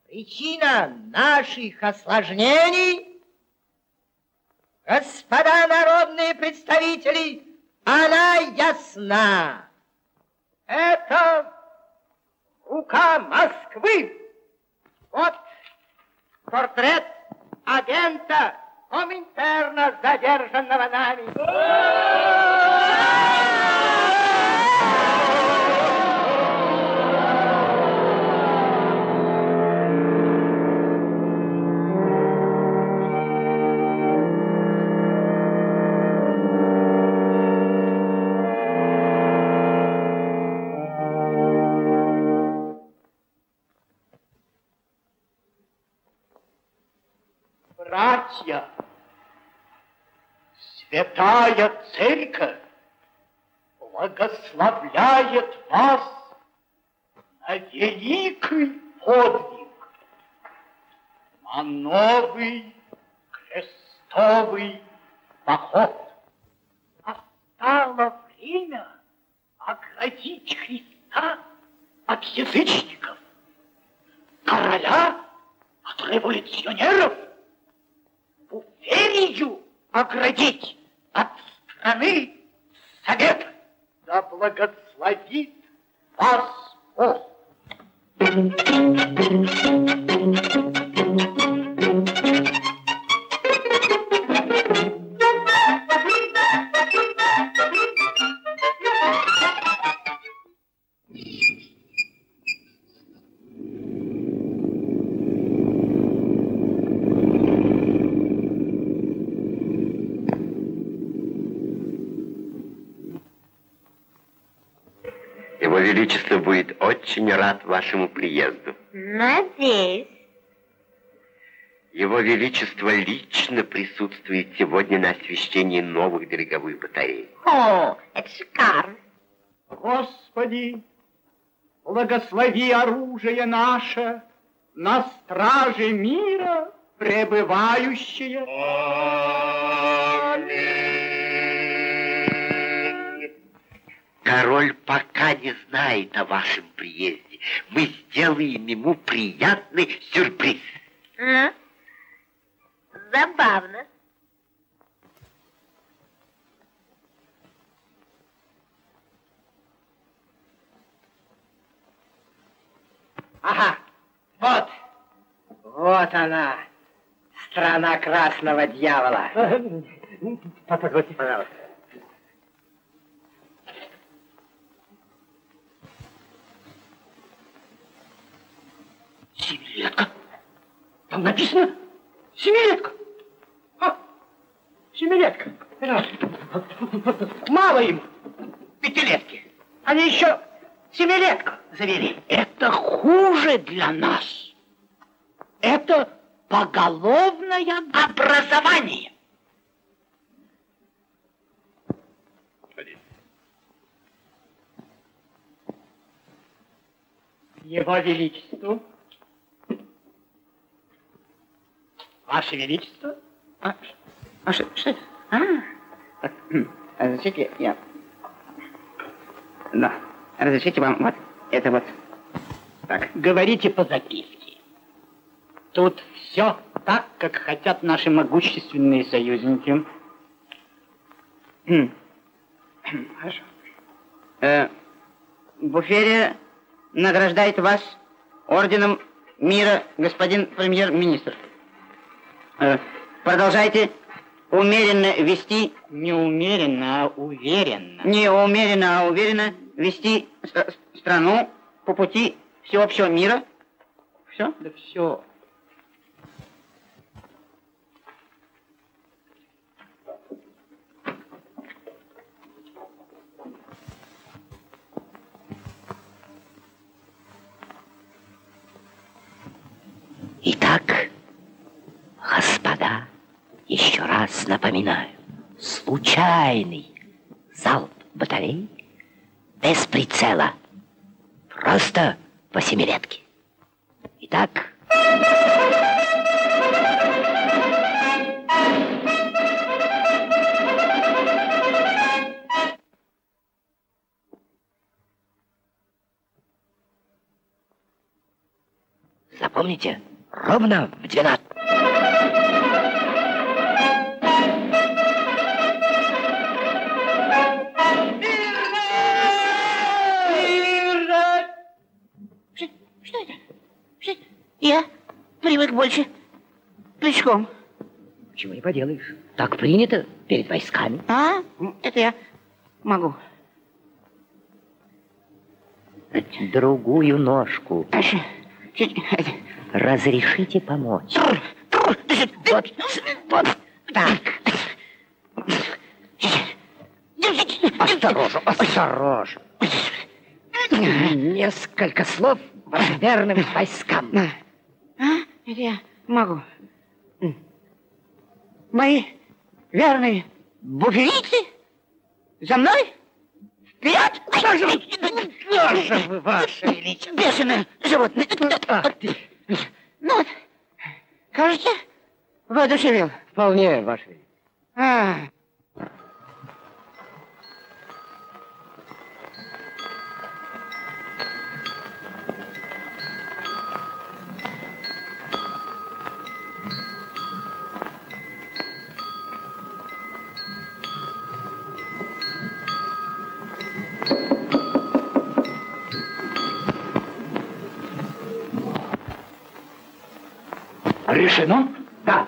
Причина наших осложнений, господа народные представители, она ясна. Это рука Москвы. Вот портрет агента Коминтерна, задержанного нами. Братья, Святая Церковь благословляет вас на великий подвиг, на новый крестовый поход. Настало время оградить Христа от язычников, короля от революционеров, Буферию оградить от страны совета. Да благословит вас Бог. Очень рад вашему приезду. Надеюсь. Его Величество лично присутствует сегодня на освещении новых береговых батарей. О, это шикарно. Господи, благослови оружие наше на страже мира пребывающее. Король пока не знает о вашем приезде. Мы сделаем ему приятный сюрприз. А? Забавно. Ага, вот, вот она, страна красного дьявола. Позвольте, пожалуйста. Семилетка? Там написано семилетка. А, семилетка. Мало им пятилетки. Они еще семилетку завели. Это хуже для нас. Это поголовное образование. Его Величеству. Ваше Величество. А, а что? А, так, хм, разрешите, я Да. Разрешите вам вот это вот. Так. Говорите по записке. Тут все так, как хотят наши могущественные союзники. Хорошо. Э, Буферия награждает вас орденом мира, господин премьер-министр. Э, продолжайте умеренно вести... Не умеренно, а уверенно. Не умеренно, а уверенно вести ст- страну по пути всеобщего мира. Все? Да все. Итак, господа, еще раз напоминаю, случайный залп батарей без прицела, просто по семилетке. Итак, запомните, ровно в 12. Привык больше пешком. Чего не поделаешь. Так принято перед войсками. А? Это я могу. Другую ножку. Разрешите помочь. Вот, вот так. Осторожно, осторожно. Несколько слов верным войскам. Это я могу. Мои верные буферийцы за мной? Вперед! Что же вы, ваше величество? Бешеное животное. Ну вот, кажется, воодушевил. Вполне, ваше величество. А, Решено? Да.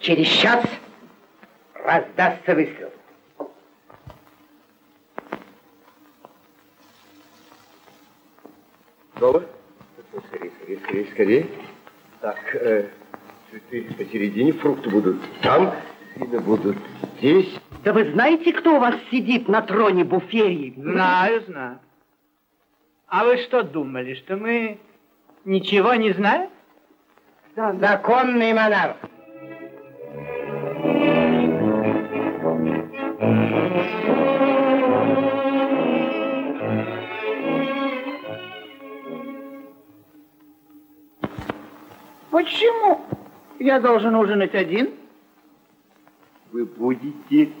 Через час раздастся выстрел. Готово? Скорее, скорее, скорее, скорее. Так, э, цветы посередине, фрукты будут там, вина будут здесь. Да вы знаете, кто у вас сидит на троне буферии? Знаю, знаю. А вы что думали, что мы ничего не знаем? Законный монарх. Почему я должен ужинать один? Вы будете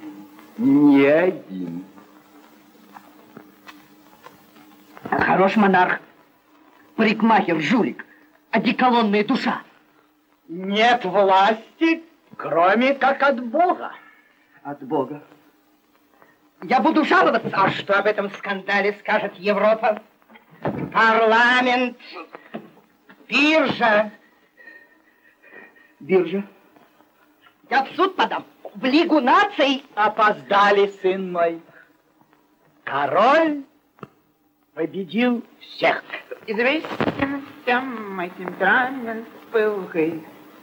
не один. Хорош монарх. Парикмахер, жулик. Одеколонная душа. Нет власти, кроме как от Бога. От Бога. Я буду жаловаться. А что об этом скандале скажет Европа? Парламент, биржа. Биржа. Я в суд подам. В Лигу наций. Опоздали, сын мой. Король победил всех. Известен всем мой темперамент пылкой,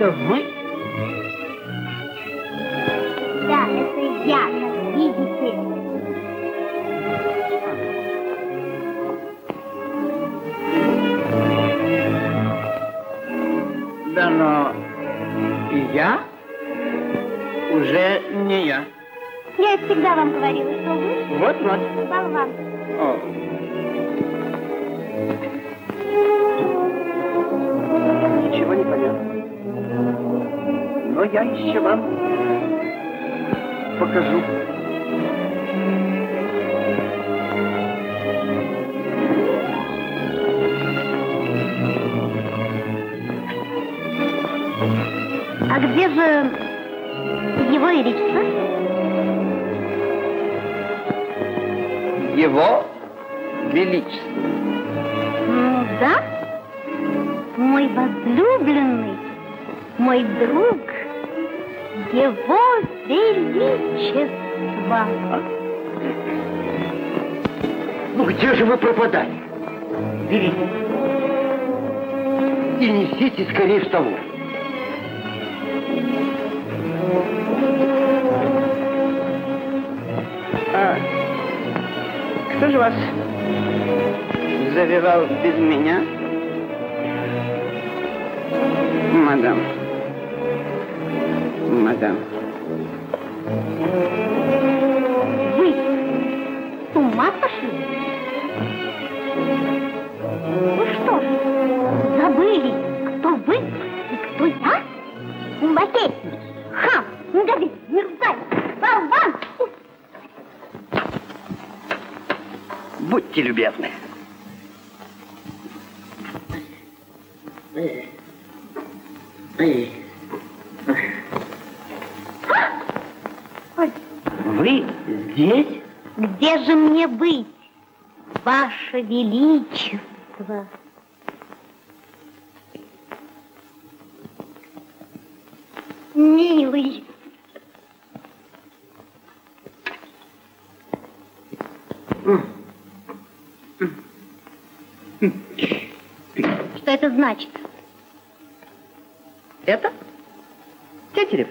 это Но я еще вам покажу. А где же его величество? Его Величество. Ну да, мой возлюбленный, мой друг, его величество. Ну где же вы пропадали? Берите. И несите скорее в столовую. А кто же вас завивал без меня? Мадам. Пошли? Вы что ж, забыли, кто вы и кто я? Махетник, хам, негодяй, мерзавец, болван! Будьте любезны. Ваше Величество? Милый. Что это значит? Это? Тетерев.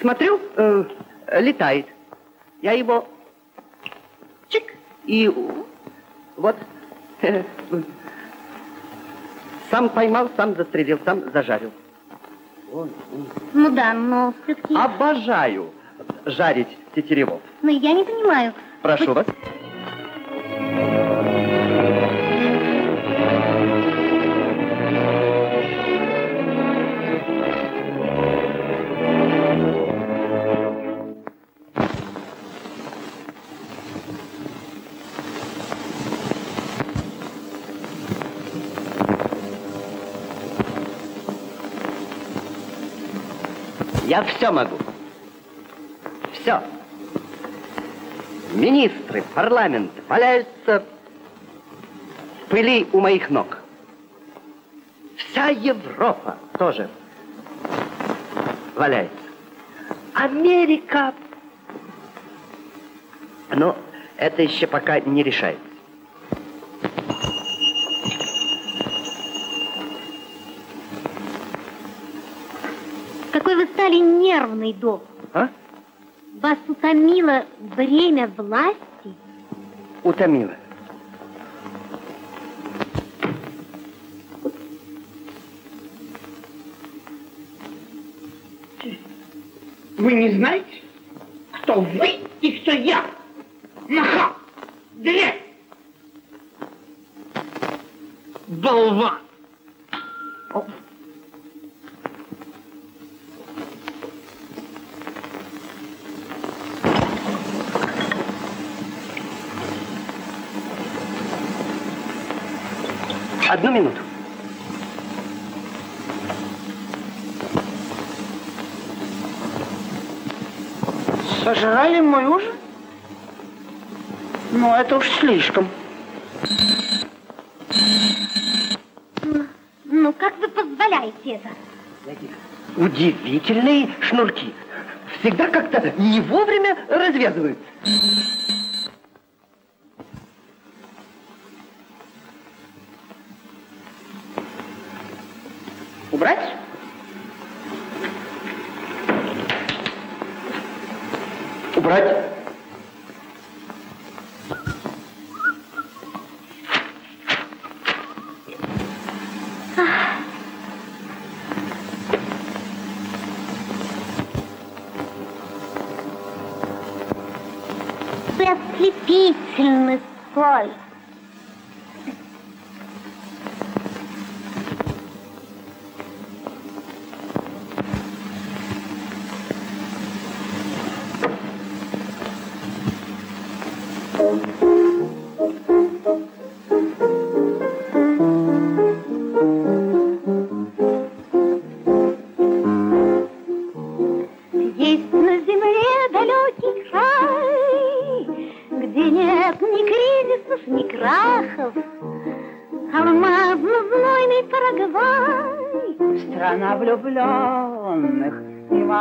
Смотрю, э, летает. Я его и вот э, сам поймал, сам застрелил, сам зажарил. Ну да, но все-таки... Обожаю жарить тетеревов. Но я не понимаю. Прошу вас. Я все могу. Все. Министры, парламент валяются в пыли у моих ног. Вся Европа тоже валяется. Америка. Но это еще пока не решается. Нервный, доктор. А? Вас утомило бремя власти? Утомило. Вы не знаете, кто вы и кто я? Нахал! Дрянь! Болван! Одну минуту. Сожрали мой ужин? Ну, это уж слишком. Ну, Ну, как вы позволяете это? Удивительные шнурки. Всегда как-то не вовремя развязываются.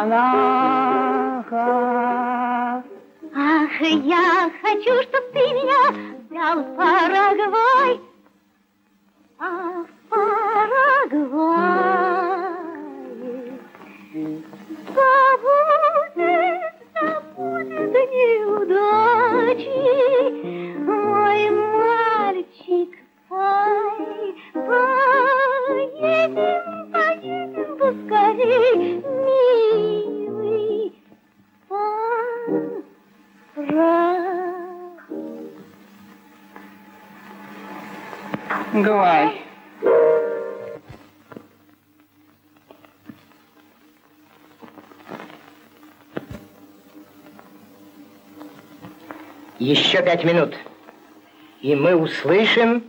И монахов. Ах, я хочу, чтоб ты меня взял в Парагвай. А в Парагвае забудет, забудет неудачи мой мальчик. Поедем, поедем поскорей, милый. Парагвай. Гвай. Еще пять минут. И мы услышим...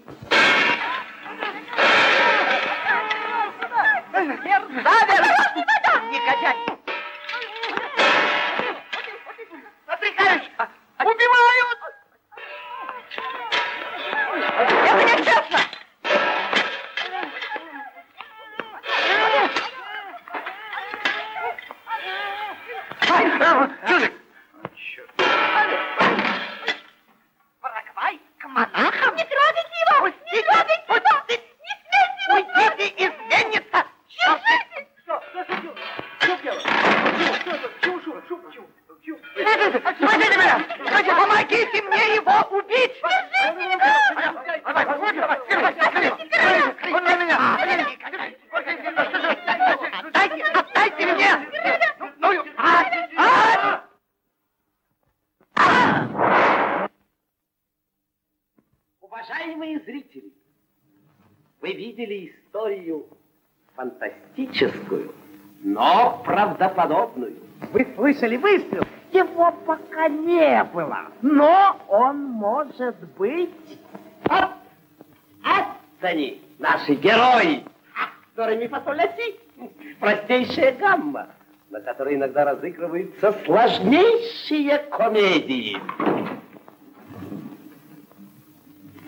драма, на которой иногда разыгрываются сложнейшие комедии.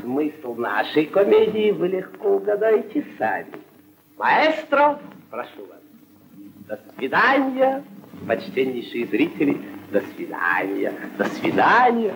Смысл нашей комедии вы легко угадаете сами. Маэстро, прошу вас. До свидания, почтеннейшие зрители. До свидания, до свидания.